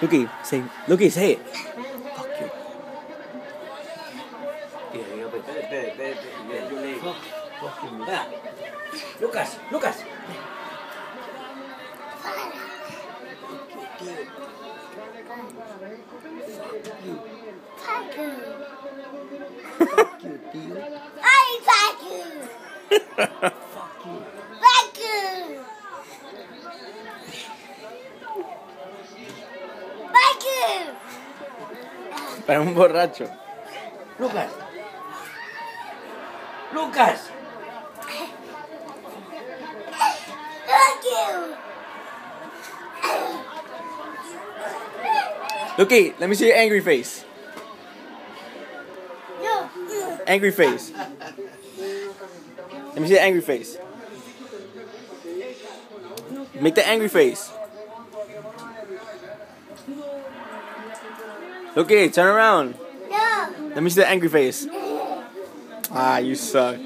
Lukie, say, Lukie, say it. Fuck you. Lucas, Lucas. Fuck you. I fuck you. Para un borracho. Lucas. Lucas. Looky, let me see your angry face. No. Angry face. Let me see the angry face. Make the angry face. Okay, turn around. No. Let me see the angry face. Ah, you suck.